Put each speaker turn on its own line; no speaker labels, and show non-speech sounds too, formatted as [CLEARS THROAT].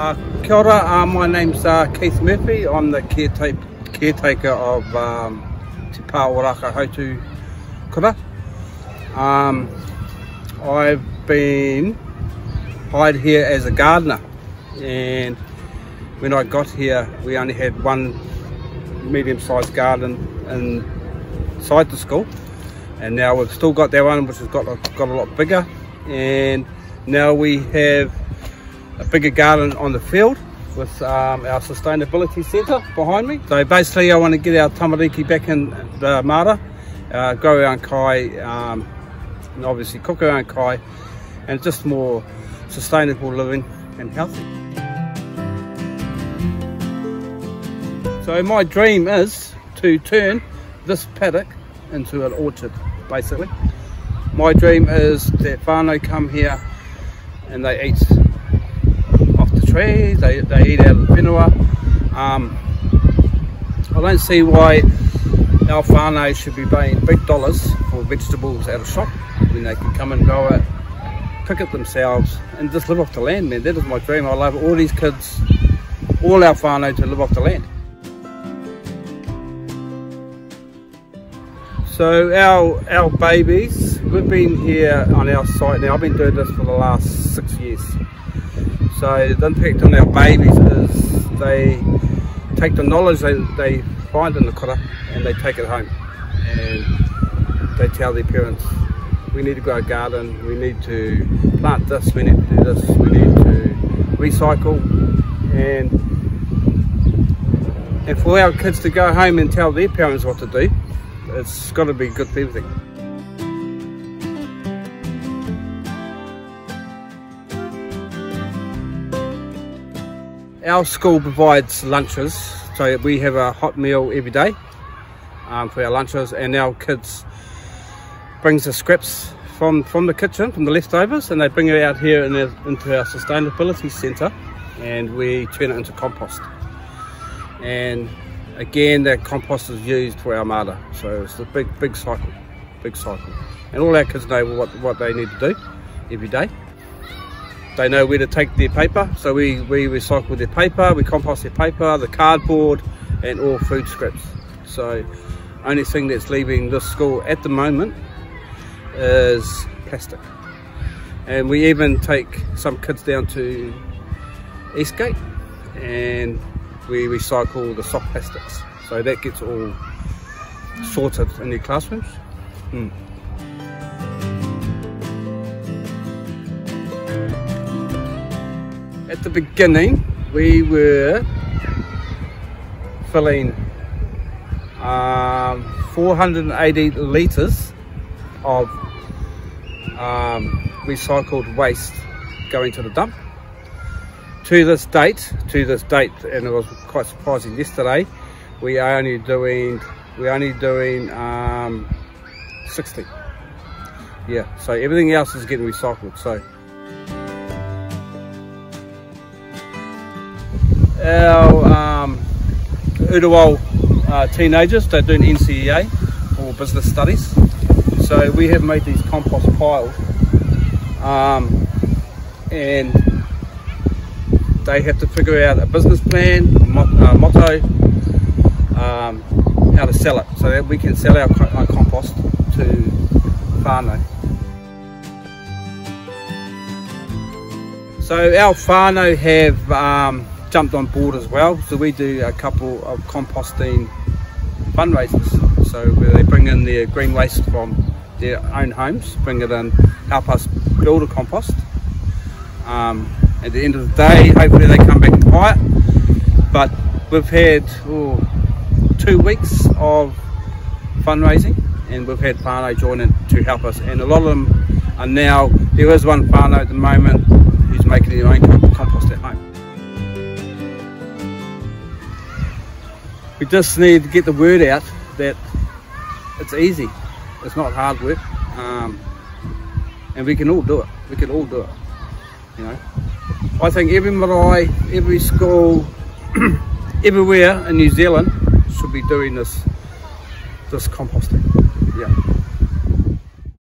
Uh, kia ora, uh, my name's uh, Keith Murphy. I'm the caretaker, of um, Te Pā o Rākaihautū Kura. Um, I've been hired here as a gardener and when I got here we only had one medium-sized garden inside the school and now we've still got that one which has got, got a lot bigger and now we have a bigger garden on the field with um, our sustainability centre behind me. So basically I want to get our tamariki back in the maara, uh, grow our kai, um, and obviously cook our kai, and just more sustainable living and healthy. So my dream is to turn this paddock into an orchard, basically. My dream is that whānau come here and they eat trees, they, they eat out of the whenua. Um, I don't see why whānau should be paying big dollars for vegetables out of shop when they can come and grow it, pick it themselves and just live off the land, man. That is my dream. I love all these kids, all our whānau to live off the land. So our our babies, we've been here on our site now. I've been doing this for the last six years. So the impact on our babies is they take the knowledge they, they find in the kura and they take it home. And they tell their parents we need to grow a garden, we need to plant this, we need to do this, we need to recycle. And and for our kids to go home and tell their parents what to do, it's got to be good for Our school provides lunches, so we have a hot meal every day um, for our lunches and our kids brings the scraps from, from the kitchen, from the leftovers, and they bring it out here in into our sustainability centre and we turn it into compost. And again, that compost is used for our maara, so it's a big, big cycle, big cycle. And all our kids know what, what they need to do every day they know where to take their paper. So we, we recycle their paper we compost their paper the cardboard and all food scraps. So only thing that's leaving this school at the moment is plastic. And we even take some kids down to Eastgate and we recycle the soft plastics. So that gets all sorted in their classrooms. Mm. At the beginning we were filling um, 480 litres of um, recycled waste going to the dump. To this date, to this date, and it was quite surprising yesterday, we are only doing, we're only doing um, 60. Yeah, so everything else is getting recycled. So our um, Udawal uh, teenagers, they're doing NCEA or business studies. So we have made these compost piles um, and they have to figure out a business plan, uh, motto, um, how to sell it so that we can sell our, our compost to whānau. So our whānau have um, jumped on board as well. So we do a couple of composting fundraisers. So where they bring in their green waste from their own homes, bring it in, help us build a compost. Um, at the end of the day, hopefully they come back and buy it. But we've had oh, two weeks of fundraising and we've had whānau join in to help us and a lot of them are now, there is one whānau at the moment who's making their own compost at home. We just need to get the word out that it's easy. It's not hard work um, and we can all do it. We can all do it you know. I think every marae every school [CLEARS THROAT] everywhere in New Zealand should be doing this this composting